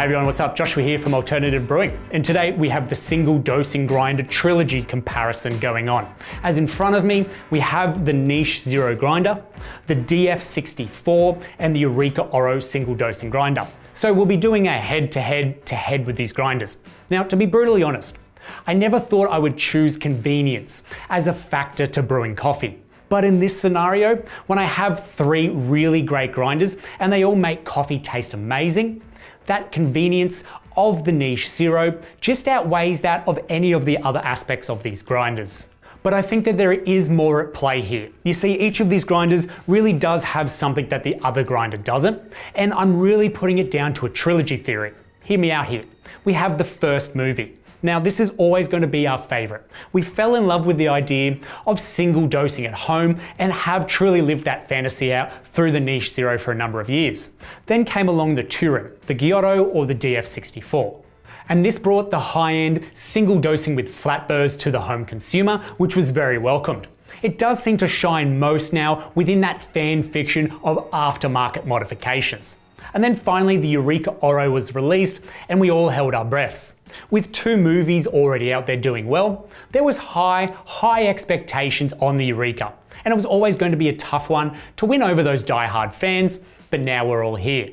Hi everyone, what's up? Joshua here from Alternative Brewing. And today we have the single dosing grinder trilogy comparison going on. As in front of me, we have the Niche Zero grinder, the DF64, and the Eureka Oro single dosing grinder. So we'll be doing a head to head to head with these grinders. Now, to be brutally honest, I never thought I would choose convenience as a factor to brewing coffee. But in this scenario, when I have three really great grinders and they all make coffee taste amazing, that convenience of the Niche Zero just outweighs that of any of the other aspects of these grinders. But I think that there is more at play here. You see, each of these grinders really does have something that the other grinder doesn't, and I'm really putting it down to a trilogy theory. Hear me out here. We have the first movie. Now, this is always going to be our favorite. We fell in love with the idea of single dosing at home and have truly lived that fantasy out through the Niche Zero for a number of years. Then came along the Turin, the Giotto or the DF64. And this brought the high-end single dosing with flat burrs to the home consumer, which was very welcomed. It does seem to shine most now within that fan fiction of aftermarket modifications. And then finally, the Eureka Oro was released, and we all held our breaths. With two movies already out there doing well, there was high, high expectations on the Eureka, and it was always going to be a tough one to win over those die-hard fans, but now we're all here.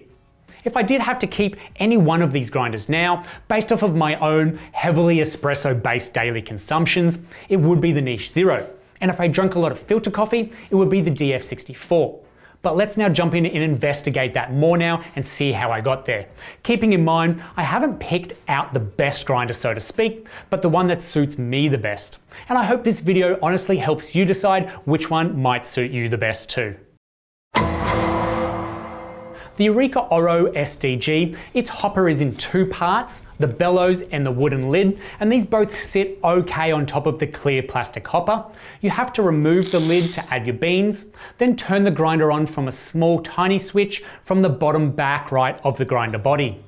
If I did have to keep any one of these grinders now, based off of my own heavily espresso based daily consumptions, it would be the Niche Zero. And if I drank a lot of filter coffee, it would be the DF64. But let's now jump in and investigate that more now and see how I got there. Keeping in mind, I haven't picked out the best grinder so to speak, but the one that suits me the best. And I hope this video honestly helps you decide which one might suit you the best too. The Eureka Oro SDG, its hopper is in two parts, the bellows and the wooden lid, and these both sit okay on top of the clear plastic hopper. You have to remove the lid to add your beans, then turn the grinder on from a small tiny switch from the bottom back right of the grinder body.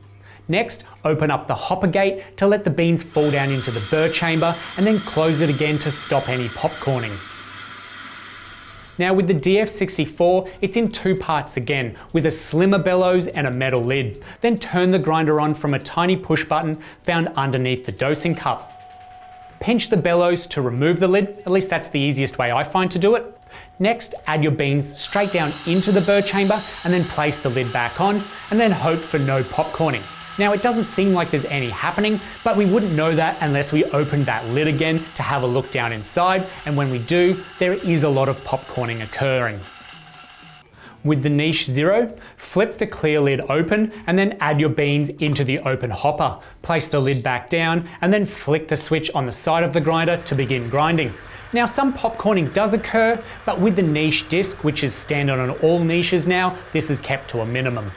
Next, open up the hopper gate to let the beans fall down into the burr chamber and then close it again to stop any popcorning. Now with the DF64, it's in two parts again, with a slimmer bellows and a metal lid. Then turn the grinder on from a tiny push button found underneath the dosing cup. Pinch the bellows to remove the lid, at least that's the easiest way I find to do it. Next, add your beans straight down into the burr chamber and then place the lid back on and then hope for no popcorning. Now it doesn't seem like there's any happening, but we wouldn't know that unless we opened that lid again to have a look down inside, and when we do, there is a lot of popcorning occurring. With the Niche Zero, flip the clear lid open and then add your beans into the open hopper. Place the lid back down and then flick the switch on the side of the grinder to begin grinding. Now some popcorning does occur, but with the niche disc, which is standard on all niches now, this is kept to a minimum.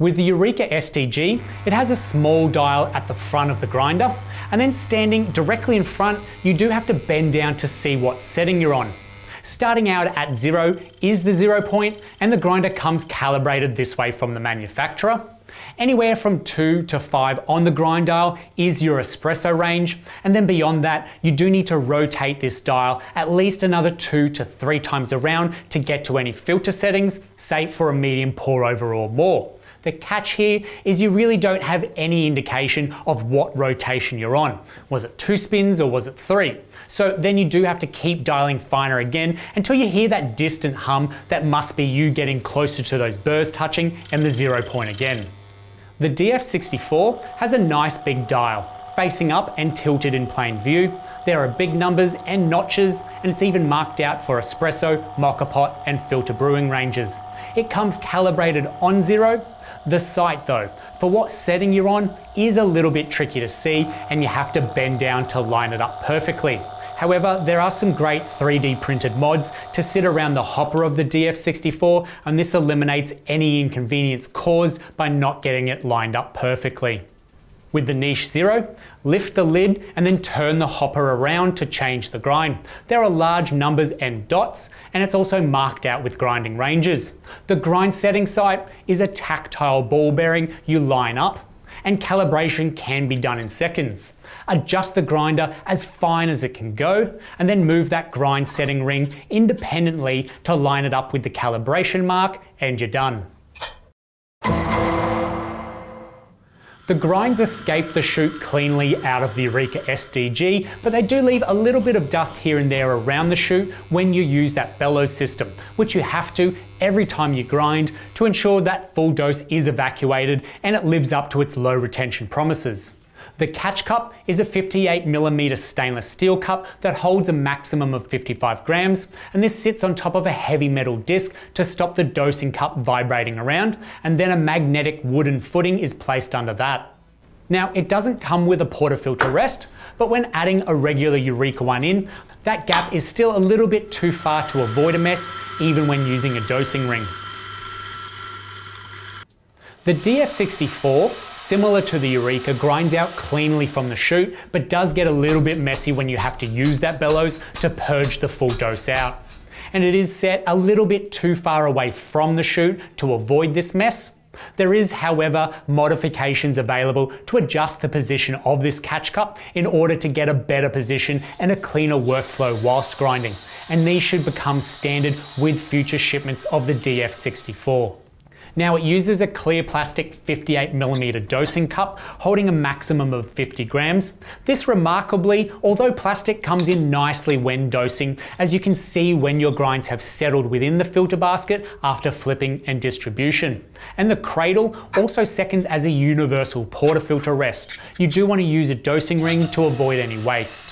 With the Eureka SDG, it has a small dial at the front of the grinder, and then standing directly in front, you do have to bend down to see what setting you're on. Starting out at zero is the zero point, and the grinder comes calibrated this way from the manufacturer. Anywhere from 2 to 5 on the grind dial is your espresso range, and then beyond that, you do need to rotate this dial at least another 2 to 3 times around to get to any filter settings, say for a medium pour over or more. The catch here is you really don't have any indication of what rotation you're on. Was it two spins or was it three? So then you do have to keep dialing finer again until you hear that distant hum that must be you getting closer to those burrs touching and the zero point again. The DF64 has a nice big dial, facing up and tilted in plain view. There are big numbers and notches, and it's even marked out for espresso, moka pot, and filter brewing ranges. It comes calibrated on zero the sight though, for what setting you're on, is a little bit tricky to see and you have to bend down to line it up perfectly. However, there are some great 3D printed mods to sit around the hopper of the DF64 and this eliminates any inconvenience caused by not getting it lined up perfectly. With the Niche Zero, lift the lid and then turn the hopper around to change the grind. There are large numbers and dots and it's also marked out with grinding ranges. The grind setting site is a tactile ball bearing you line up and calibration can be done in seconds. Adjust the grinder as fine as it can go and then move that grind setting ring independently to line it up with the calibration mark and you're done. The grinds escape the chute cleanly out of the Eureka SDG, but they do leave a little bit of dust here and there around the chute when you use that bellows system, which you have to every time you grind to ensure that full dose is evacuated and it lives up to its low retention promises. The catch cup is a 58mm stainless steel cup that holds a maximum of 55 grams, and this sits on top of a heavy metal disc to stop the dosing cup vibrating around, and then a magnetic wooden footing is placed under that. Now, it doesn't come with a portafilter rest, but when adding a regular Eureka one in, that gap is still a little bit too far to avoid a mess, even when using a dosing ring. The DF64 similar to the Eureka, grinds out cleanly from the chute, but does get a little bit messy when you have to use that bellows to purge the full dose out. And it is set a little bit too far away from the chute to avoid this mess. There is, however, modifications available to adjust the position of this catch cup in order to get a better position and a cleaner workflow whilst grinding, and these should become standard with future shipments of the DF64. Now it uses a clear plastic 58mm dosing cup holding a maximum of 50 grams. This remarkably, although plastic comes in nicely when dosing, as you can see when your grinds have settled within the filter basket after flipping and distribution. And the cradle also seconds as a universal portafilter rest. You do want to use a dosing ring to avoid any waste.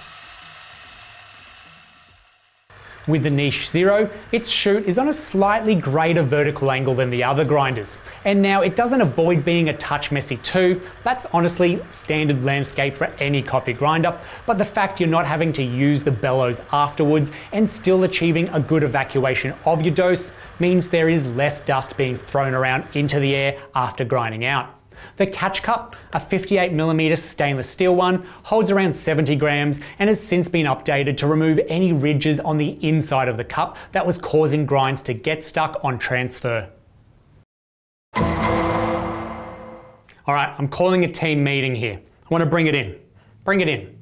With the Niche Zero, its chute is on a slightly greater vertical angle than the other grinders. And now it doesn't avoid being a touch messy too, that's honestly standard landscape for any coffee grinder, but the fact you're not having to use the bellows afterwards and still achieving a good evacuation of your dose means there is less dust being thrown around into the air after grinding out. The catch cup, a 58mm stainless steel one, holds around 70 grams and has since been updated to remove any ridges on the inside of the cup that was causing grinds to get stuck on transfer. Alright, I'm calling a team meeting here. I want to bring it in. Bring it in.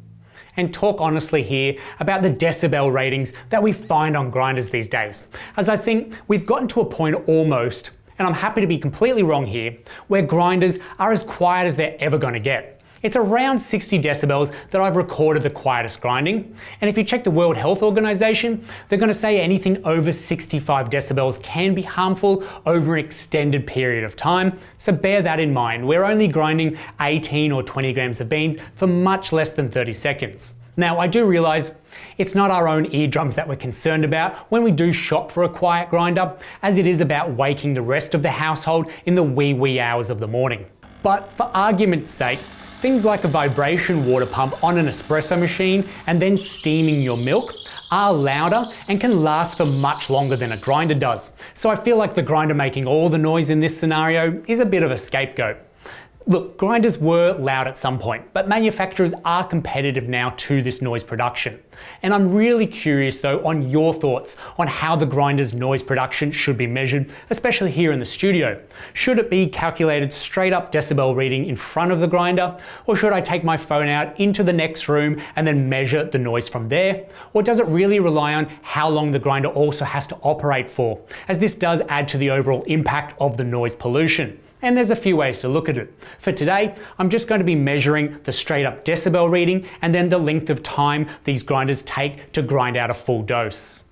And talk honestly here about the decibel ratings that we find on grinders these days. As I think we've gotten to a point almost and I'm happy to be completely wrong here, where grinders are as quiet as they're ever going to get. It's around 60 decibels that I've recorded the quietest grinding. And if you check the World Health Organization, they're going to say anything over 65 decibels can be harmful over an extended period of time. So bear that in mind. We're only grinding 18 or 20 grams of beans for much less than 30 seconds. Now, I do realize it's not our own eardrums that we're concerned about when we do shop for a quiet grinder, as it is about waking the rest of the household in the wee wee hours of the morning. But for argument's sake, things like a vibration water pump on an espresso machine and then steaming your milk are louder and can last for much longer than a grinder does. So I feel like the grinder making all the noise in this scenario is a bit of a scapegoat. Look, grinders were loud at some point, but manufacturers are competitive now to this noise production. And I'm really curious though on your thoughts on how the grinder's noise production should be measured, especially here in the studio. Should it be calculated straight up decibel reading in front of the grinder, or should I take my phone out into the next room and then measure the noise from there? Or does it really rely on how long the grinder also has to operate for, as this does add to the overall impact of the noise pollution? And there's a few ways to look at it. For today, I'm just going to be measuring the straight up decibel reading and then the length of time these grinders take to grind out a full dose.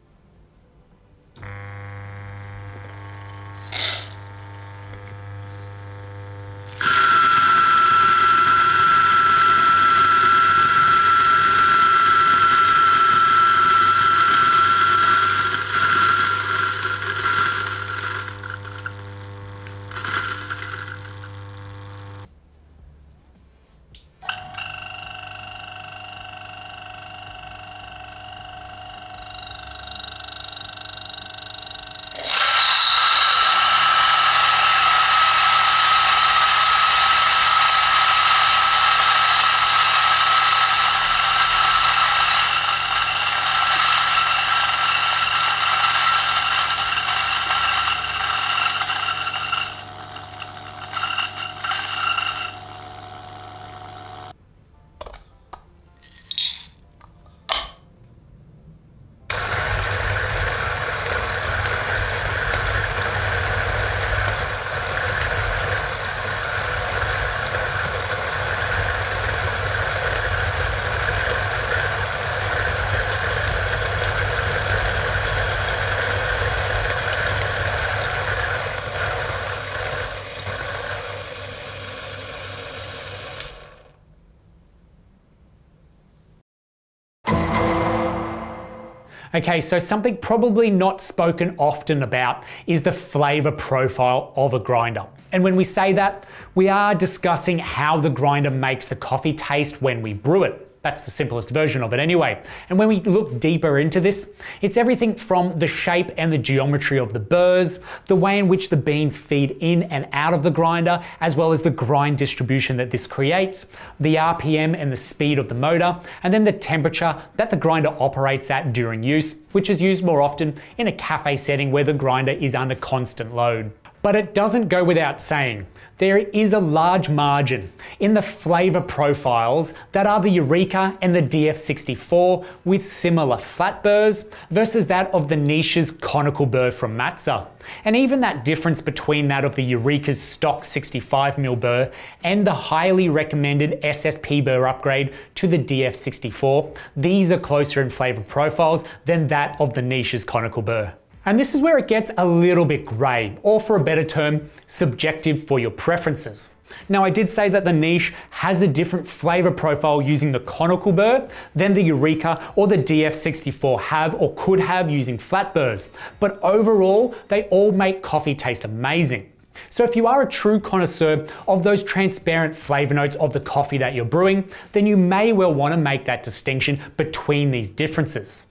Okay, so something probably not spoken often about is the flavor profile of a grinder. And when we say that, we are discussing how the grinder makes the coffee taste when we brew it. That's the simplest version of it anyway. And when we look deeper into this, it's everything from the shape and the geometry of the burrs, the way in which the beans feed in and out of the grinder, as well as the grind distribution that this creates, the RPM and the speed of the motor, and then the temperature that the grinder operates at during use, which is used more often in a cafe setting where the grinder is under constant load. But it doesn't go without saying, there is a large margin in the flavor profiles that are the Eureka and the DF64 with similar flat burrs versus that of the Niche's conical burr from Mazzer. And even that difference between that of the Eureka's stock 65mm burr and the highly recommended SSP burr upgrade to the DF64, these are closer in flavor profiles than that of the Niche's conical burr. And this is where it gets a little bit grey, or for a better term, subjective for your preferences. Now I did say that the Niche has a different flavor profile using the conical burr than the Eureka or the DF64 have or could have using flat burrs, but overall they all make coffee taste amazing. So if you are a true connoisseur of those transparent flavor notes of the coffee that you're brewing, then you may well want to make that distinction between these differences.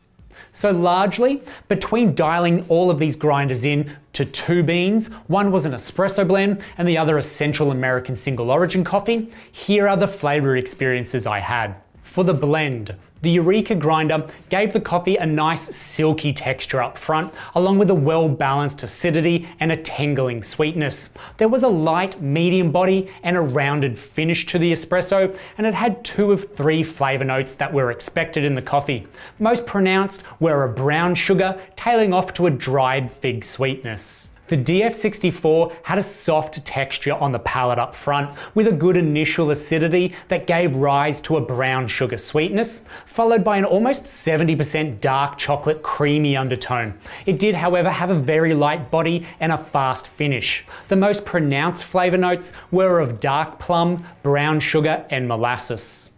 So largely, between dialing all of these grinders in to two beans, one was an espresso blend and the other a Central American single origin coffee, here are the flavor experiences I had. For the blend, the Eureka grinder gave the coffee a nice silky texture up front, along with a well-balanced acidity and a tingling sweetness. There was a light, medium body and a rounded finish to the espresso, and it had two of three flavor notes that were expected in the coffee. Most pronounced were a brown sugar, tailing off to a dried fig sweetness. The DF64 had a soft texture on the palate up front with a good initial acidity that gave rise to a brown sugar sweetness, followed by an almost 70% dark chocolate creamy undertone. It did however have a very light body and a fast finish. The most pronounced flavour notes were of dark plum, brown sugar and molasses.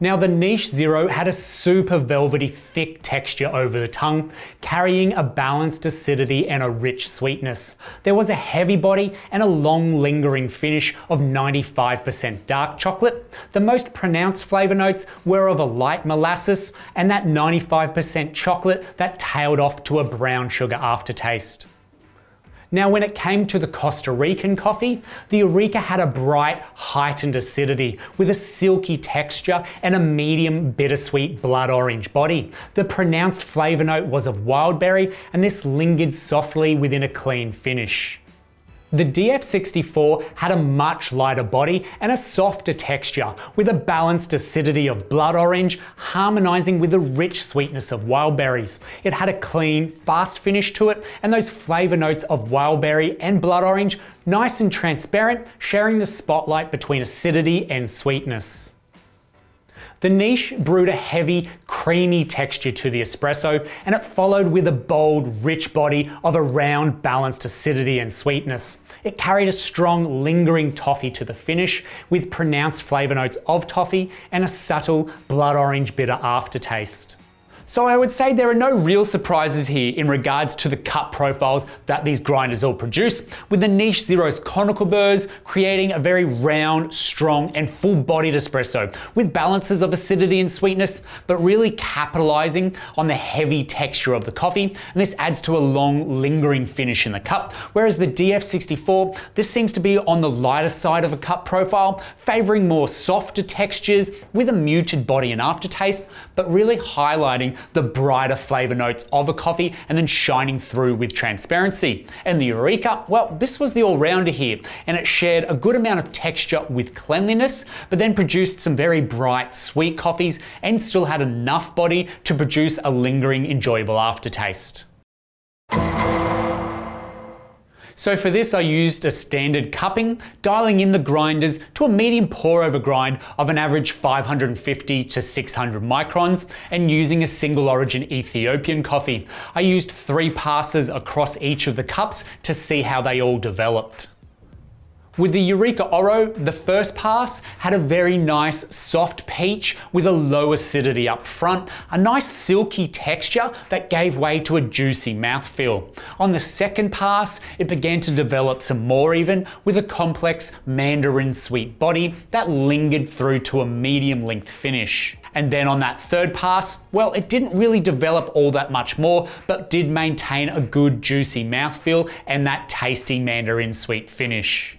Now the Niche Zero had a super velvety thick texture over the tongue, carrying a balanced acidity and a rich sweetness. There was a heavy body and a long lingering finish of 95% dark chocolate. The most pronounced flavor notes were of a light molasses and that 95% chocolate that tailed off to a brown sugar aftertaste. Now, when it came to the Costa Rican coffee, the Eureka had a bright, heightened acidity with a silky texture and a medium bittersweet blood orange body. The pronounced flavour note was of wildberry, and this lingered softly within a clean finish. The DF64 had a much lighter body and a softer texture with a balanced acidity of blood orange harmonizing with the rich sweetness of wild berries. It had a clean, fast finish to it and those flavor notes of wild berry and blood orange nice and transparent, sharing the spotlight between acidity and sweetness. The niche brewed a heavy, creamy texture to the espresso, and it followed with a bold, rich body of a round, balanced acidity and sweetness. It carried a strong, lingering toffee to the finish, with pronounced flavour notes of toffee and a subtle, blood orange bitter aftertaste. So I would say there are no real surprises here in regards to the cup profiles that these grinders all produce, with the Niche Zero's conical burrs creating a very round, strong, and full-bodied espresso, with balances of acidity and sweetness, but really capitalizing on the heavy texture of the coffee, and this adds to a long, lingering finish in the cup, whereas the DF64, this seems to be on the lighter side of a cup profile, favoring more softer textures with a muted body and aftertaste, but really highlighting the brighter flavor notes of a coffee and then shining through with transparency. And the Eureka, well, this was the all-rounder here, and it shared a good amount of texture with cleanliness, but then produced some very bright, sweet coffees and still had enough body to produce a lingering, enjoyable aftertaste. So for this I used a standard cupping, dialing in the grinders to a medium pour over grind of an average 550 to 600 microns and using a single origin Ethiopian coffee. I used three passes across each of the cups to see how they all developed. With the Eureka Oro, the first pass had a very nice soft peach with a low acidity up front, a nice silky texture that gave way to a juicy mouthfeel. On the second pass, it began to develop some more even with a complex mandarin sweet body that lingered through to a medium length finish. And then on that third pass, well, it didn't really develop all that much more, but did maintain a good juicy mouthfeel and that tasty mandarin sweet finish.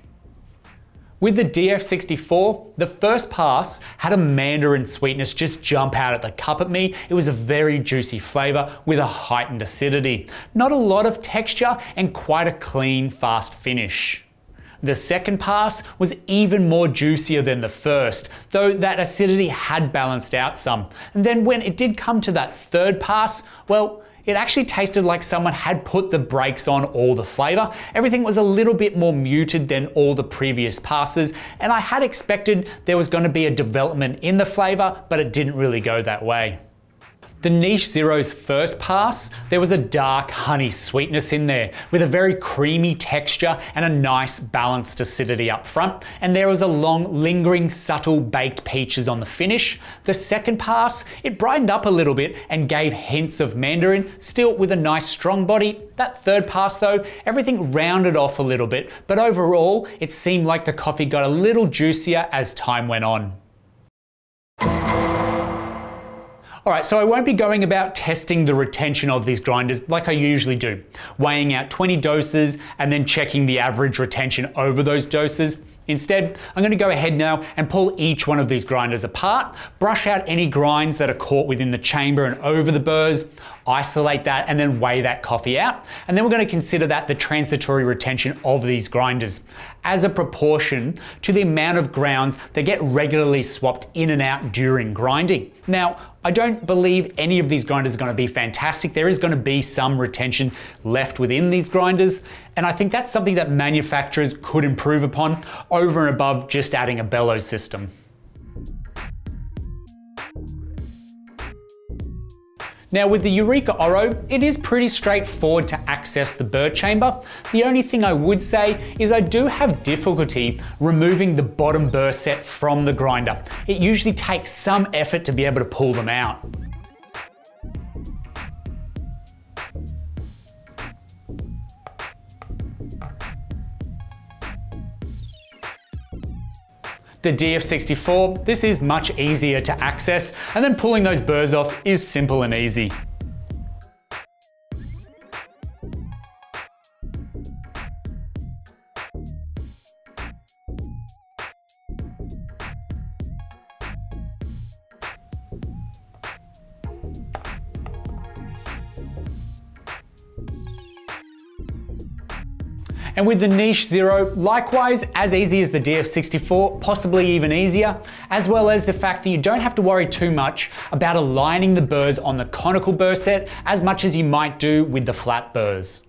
With the DF64, the first pass had a mandarin sweetness just jump out at the cup at me. It was a very juicy flavour with a heightened acidity. Not a lot of texture and quite a clean, fast finish. The second pass was even more juicier than the first, though that acidity had balanced out some. And then when it did come to that third pass, well, it actually tasted like someone had put the brakes on all the flavor. Everything was a little bit more muted than all the previous passes, and I had expected there was going to be a development in the flavor, but it didn't really go that way. The Niche Zero's first pass, there was a dark honey sweetness in there with a very creamy texture and a nice balanced acidity up front. And there was a long lingering subtle baked peaches on the finish. The second pass, it brightened up a little bit and gave hints of mandarin, still with a nice strong body. That third pass though, everything rounded off a little bit, but overall, it seemed like the coffee got a little juicier as time went on. All right, so I won't be going about testing the retention of these grinders like I usually do, weighing out 20 doses and then checking the average retention over those doses. Instead, I'm going to go ahead now and pull each one of these grinders apart, brush out any grinds that are caught within the chamber and over the burrs, isolate that and then weigh that coffee out. And then we're going to consider that the transitory retention of these grinders as a proportion to the amount of grounds that get regularly swapped in and out during grinding. Now, I don't believe any of these grinders are going to be fantastic. There is going to be some retention left within these grinders, and I think that's something that manufacturers could improve upon over and above just adding a bellows system. Now with the Eureka Oro, it is pretty straightforward to access the burr chamber. The only thing I would say is I do have difficulty removing the bottom burr set from the grinder. It usually takes some effort to be able to pull them out. The DF64, this is much easier to access, and then pulling those burrs off is simple and easy. With the Niche Zero, likewise as easy as the DF64, possibly even easier, as well as the fact that you don't have to worry too much about aligning the burrs on the conical burr set as much as you might do with the flat burrs.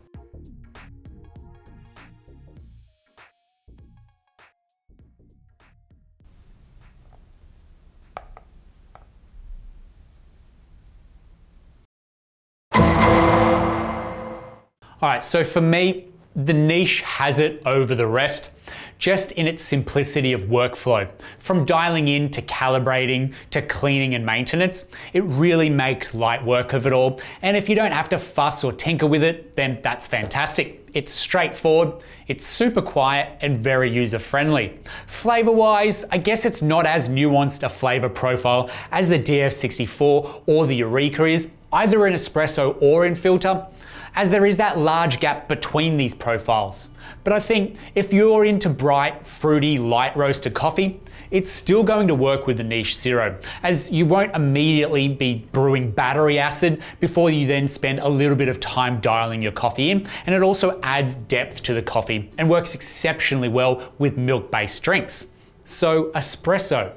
All right, so for me, the niche has it over the rest, just in its simplicity of workflow. From dialing in to calibrating to cleaning and maintenance, it really makes light work of it all. And if you don't have to fuss or tinker with it, then that's fantastic. It's straightforward, it's super quiet and very user friendly. Flavor wise, I guess it's not as nuanced a flavor profile as the DF64 or the Eureka is, either in espresso or in filter as there is that large gap between these profiles. But I think if you're into bright, fruity, light roasted coffee, it's still going to work with the Niche Zero, as you won't immediately be brewing battery acid before you then spend a little bit of time dialing your coffee in, and it also adds depth to the coffee and works exceptionally well with milk-based drinks. So espresso,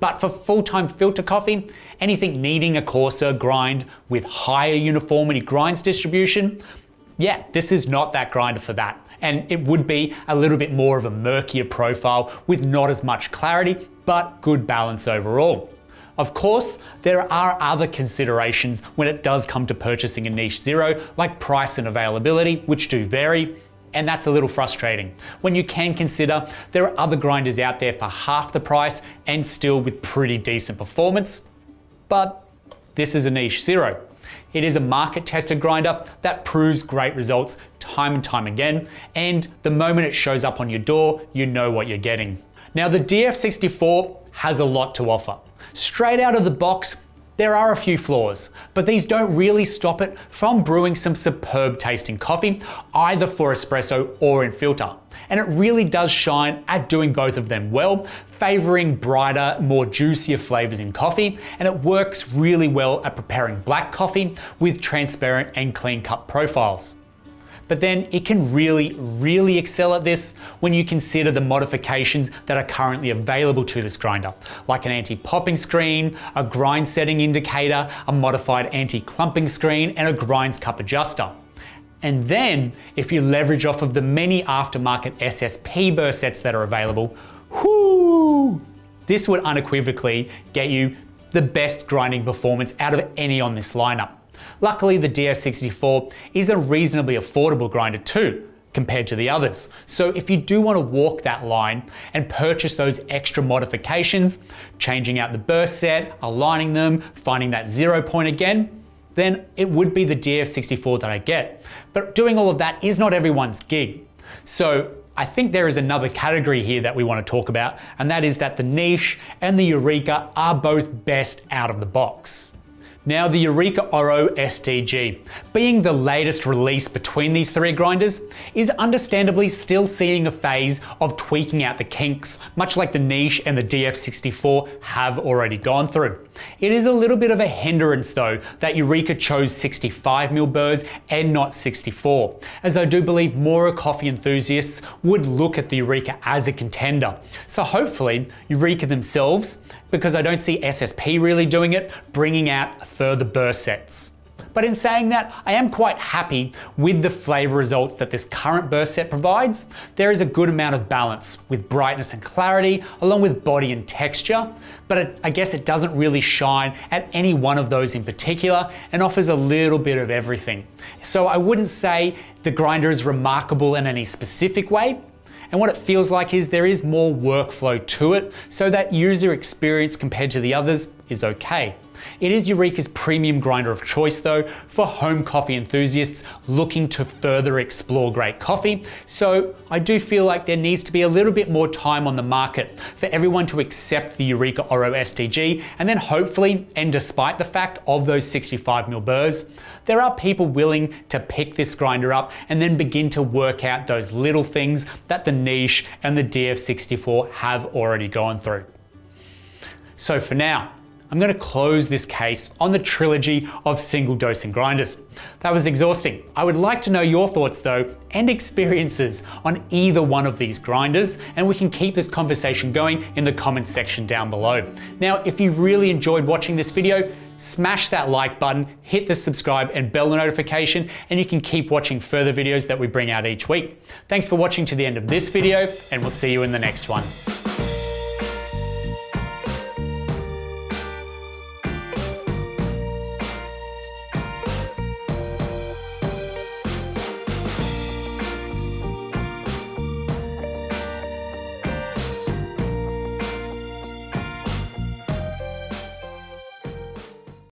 but for full-time filter coffee, anything needing a coarser grind with higher uniformity grinds distribution, yeah, this is not that grinder for that. And it would be a little bit more of a murkier profile with not as much clarity, but good balance overall. Of course, there are other considerations when it does come to purchasing a Niche Zero, like price and availability, which do vary, and that's a little frustrating when you can consider there are other grinders out there for half the price and still with pretty decent performance. But this is a niche zero. It is a market tested grinder that proves great results time and time again, and the moment it shows up on your door, you know what you're getting. Now, the DF64 has a lot to offer. Straight out of the box, there are a few flaws, but these don't really stop it from brewing some superb tasting coffee, either for espresso or in filter. And it really does shine at doing both of them well, favoring brighter, more juicier flavors in coffee, and it works really well at preparing black coffee with transparent and clean cut profiles but then it can really, really excel at this when you consider the modifications that are currently available to this grinder, like an anti-popping screen, a grind setting indicator, a modified anti-clumping screen, and a grinds cup adjuster. And then, if you leverage off of the many aftermarket SSP burr sets that are available, whoo, this would unequivocally get you the best grinding performance out of any on this lineup. Luckily, the DF64 is a reasonably affordable grinder too, compared to the others. So if you do want to walk that line and purchase those extra modifications, changing out the burr set, aligning them, finding that zero point again, then it would be the DF64 that I get. But doing all of that is not everyone's gig. So I think there is another category here that we want to talk about, and that is that the niche and the Eureka are both best out of the box. Now the Eureka Oro SDG, being the latest release between these three grinders, is understandably still seeing a phase of tweaking out the kinks, much like the niche and the DF64 have already gone through. It is a little bit of a hindrance though that Eureka chose 65mm burrs and not 64, as I do believe more coffee enthusiasts would look at the Eureka as a contender. So hopefully Eureka themselves because I don't see SSP really doing it, bringing out further burr sets. But in saying that, I am quite happy with the flavor results that this current burr set provides. There is a good amount of balance with brightness and clarity, along with body and texture, but it, I guess it doesn't really shine at any one of those in particular and offers a little bit of everything. So I wouldn't say the grinder is remarkable in any specific way, and what it feels like is there is more workflow to it, so that user experience compared to the others is okay. It is Eureka's premium grinder of choice though for home coffee enthusiasts looking to further explore great coffee. So I do feel like there needs to be a little bit more time on the market for everyone to accept the Eureka Oro SDG and then hopefully, and despite the fact of those 65ml burrs, there are people willing to pick this grinder up and then begin to work out those little things that the niche and the DF64 have already gone through. So for now, I'm going to close this case on the trilogy of single dosing grinders. That was exhausting. I would like to know your thoughts though and experiences on either one of these grinders and we can keep this conversation going in the comments section down below. Now if you really enjoyed watching this video, smash that like button, hit the subscribe and bell notification, and you can keep watching further videos that we bring out each week. Thanks for watching to the end of this video, and we'll see you in the next one.